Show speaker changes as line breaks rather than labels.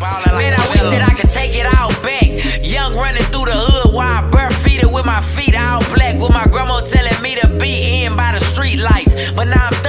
Man, I wish that I could take it all back. Young running through the hood while I birth feeding with my feet all black. With my grandma telling me to be in by the street lights. But now I'm